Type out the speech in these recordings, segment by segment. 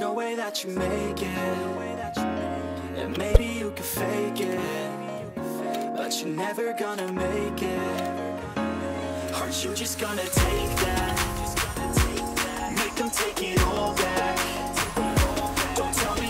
No way that you make it. And maybe you can fake it. But you're never gonna make it. Aren't you just gonna take that? Make them take it all back. Don't tell me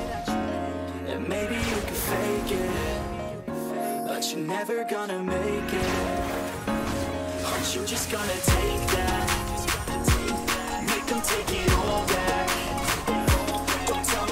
And maybe you can fake it. But you're never gonna make it. Aren't you just gonna take that? Make them take it all back. Don't tell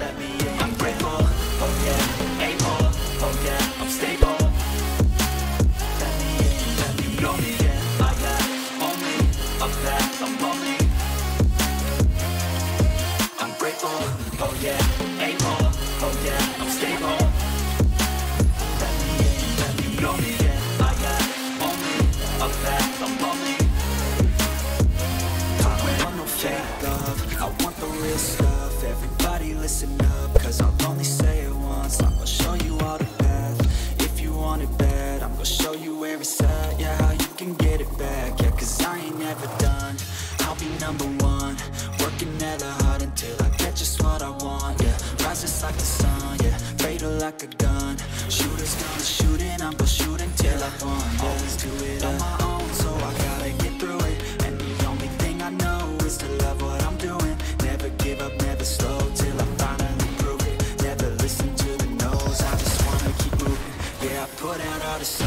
oh yeah, able, oh yeah, I'm stable Let me let me know me, I got only a path, I'm only I don't no fake love, I want the real stuff. Everybody listen up, cause I'll only say it once. I'm gonna show you all the path. If you want it bad, I'm gonna show you where it's Yeah, how you can get it back. Yeah, cause I ain't never done. I'll be number one Rises like the sun Yeah, fatal like a gun. Shooters gonna shoot and I'm gonna shoot until I won. Yeah. Always do it on my own, so I gotta get through it. And the only thing I know is to love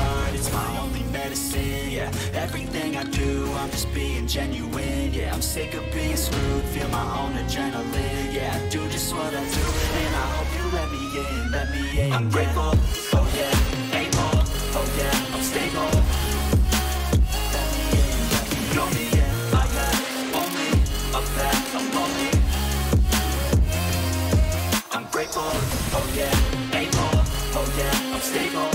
sight It's my only medicine, yeah. Everything I do, I'm just being genuine Yeah, I'm sick of being screwed Feel my own adrenaline Yeah, I do just what I do And I hope you let me in, let me in. I'm grateful, oh yeah. Able, oh yeah. I'm stable. Let me in, let me know me, yeah I got only a path, I'm lonely. I'm grateful, oh yeah. Able, oh yeah. I'm stable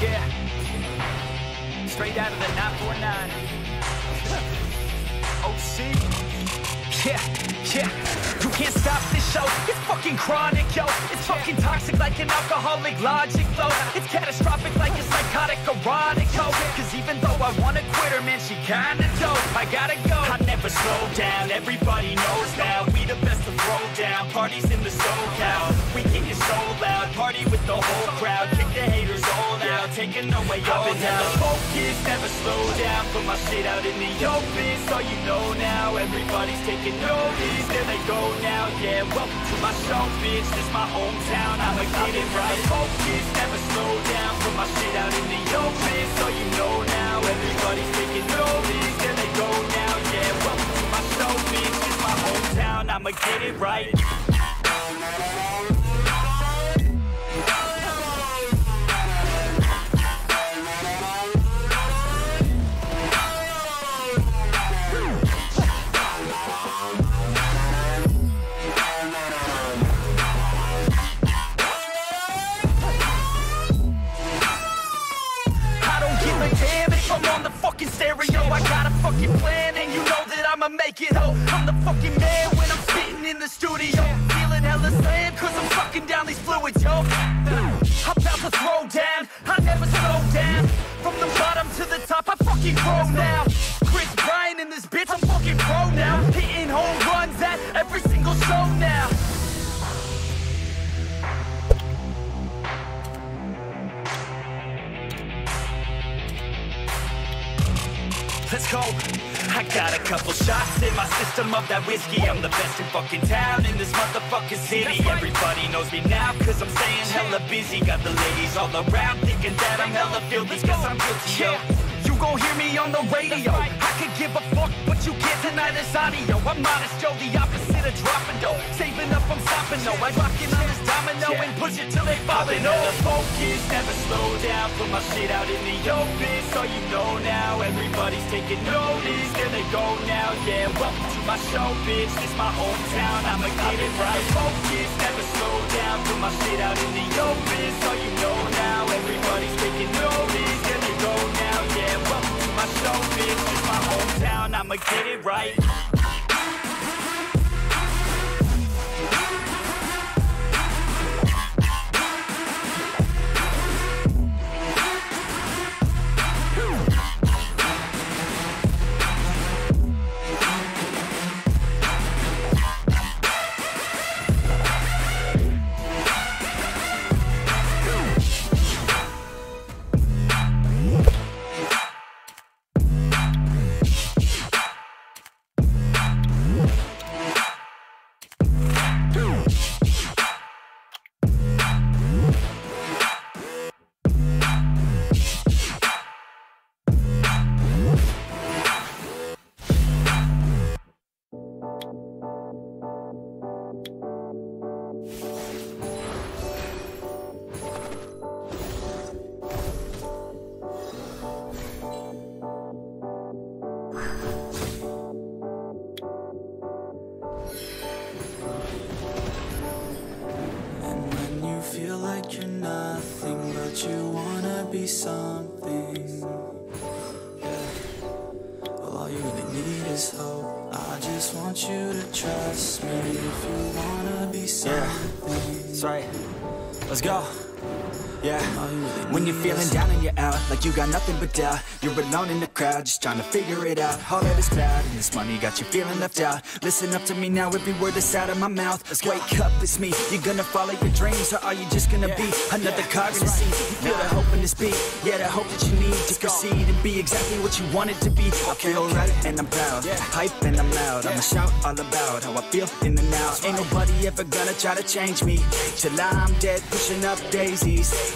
Yeah. Straight out of the 949. OC. Yeah, yeah. You can't stop this show. It's fucking chronic, yo. It's fucking toxic like an alcoholic logic flow. It's catastrophic like a psychotic erotic hoe. Cause even though I wanna quit her, man, she kinda dope. I gotta go. I never slow down. Everybody knows now. We the best to throw down. Parties in the SoCal. We get it so loud. Party with the whole crowd. Away all I've been hella focused. Never slow down. Put my shit out in the open. So you know now. Everybody's taking notice. There they go now. Yeah, welcome to my show, bitch. This my hometown. I'ma get it right. Focus. Never slow down. Put my shit out in the open. So you know now. Everybody's taking notice. There they go now. Yeah, welcome to my show, bitch. This my hometown. I'ma get it right. Fucking stereo. I got a fucking plan, and you know that I'ma make it. Oh, I'm the fucking man when I'm sitting in the studio. Feeling hella slammed, cause I'm sucking down these fluids, yo. Let's go. I got a couple shots in my system of that whiskey. I'm the best in fucking town in this motherfucking city. Everybody knows me now cause I'm staying hella busy. Got the ladies all around thinking that I'm hella filthy cause I'm guilty, yo. You gon' hear me on the radio. Give a fuck what you get tonight is audio. I'm modest, yo, the opposite of dropping dough. Saving up, I'm stopping, no. I rockin' on this domino and push it till they falling over. Focus, never slow down. Put my shit out in the open, so you know now. Everybody's taking notice. There they go now, yeah. Welcome to my show, bitch. This my hometown. I'ma get it right. Focus, never slow down. Put my shit out in the open, so you know now. Everybody's taking notice. There they go now, yeah. Welcome to my show, bitch. Hometown. I'ma get it right. Be something. Yeah. Well, all you really need is hope. I just want you to trust me if you wanna be something. That's right. Let's go. Yeah, when you're feeling down and you're out, like you got nothing but doubt. You're alone in the crowd, just trying to figure it out. All that is bad, and this money got you feeling left out. Listen up to me now, every word that's out of my mouth. Wake up, it's me. you're gonna follow your dreams, or are you just gonna be another cog in the scene? You feel the hope in this beat, yeah, the hope that you need to proceed and be exactly what you wanted to be. I feel right, and I'm proud. Hype and I'm loud. I'ma shout all about how I feel in the now. Ain't nobody ever gonna try to change me till I'm dead, pushing up daisies.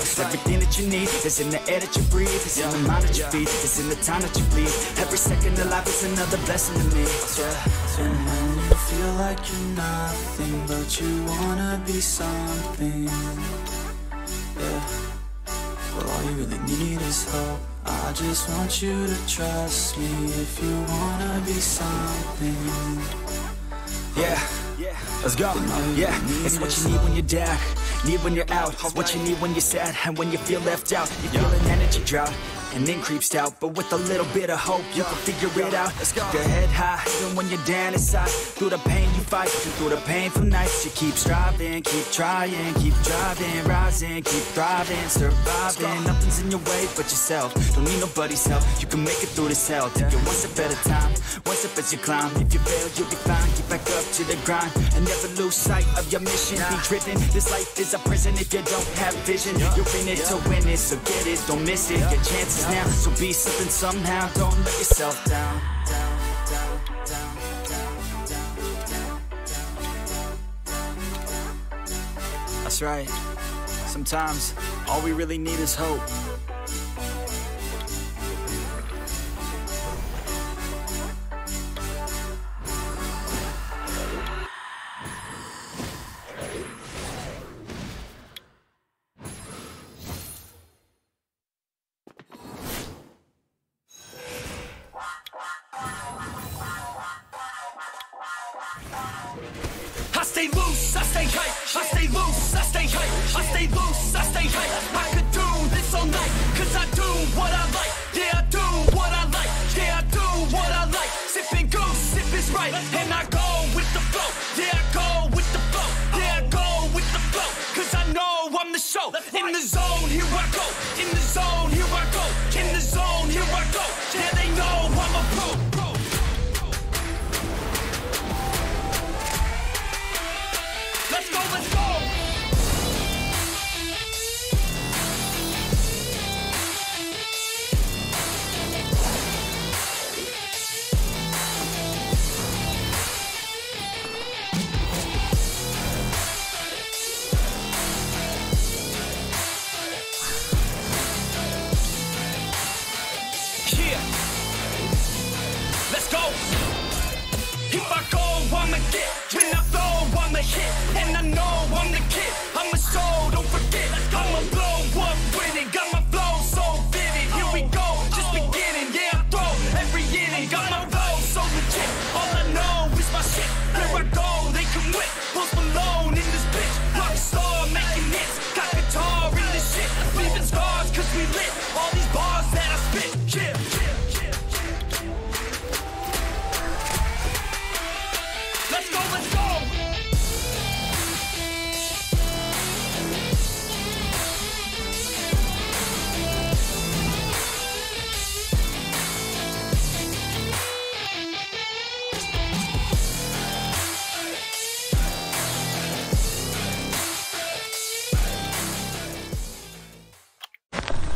Everything that you need is in the air that you breathe. It's in the mind that you feed. It's in the time that you bleed. Every second of life is another blessing to me. Yeah. And when you feel like you're nothing, but you wanna be something, yeah. Well, all you really need is hope. I just want you to trust me if you wanna be something. Yeah. Let's go. Yeah, it's what you need when you're down. Need when you're out. It's what you need when you're sad and when you feel left out. You feel an energy drought. And then creeps out, but with a little bit of hope, you can figure it out. Let's go. Your head high, even when you're down inside. Through the pain you fight, through the painful nights, you keep striving, keep trying, keep driving, rising, keep thriving, surviving. Nothing's in your way but yourself. Don't need nobody's help. You can make it through this hell. Take it one step at a time, one step as you climb. If you fail, you'll be fine. Get back up to the grind and never lose sight of your mission. Be driven. This life is a prison if you don't have vision. You're in it to win it, so get it, don't miss it. Your chances now, so be something somehow. Don't let yourself down. That's right. Sometimes all we really need is hope. I stay loose, I stay hype. I stay loose, I stay hype. I stay loose, I stay hype. If I go, I'ma get. When I throw, I'ma hit. And I know I'm the kid. I'm a soul, don't forget. I'ma blow up with it. Got my flow so vivid. Here we go, just beginning. Yeah, I throw every inning. Got my flow so legit. All I know is my shit. Here I go, they can whip. Post Malone in this bitch. Rockstar making hits. Got guitar in this shit. Leaving scars, cause we lit. All these bars that I spit. Yeah.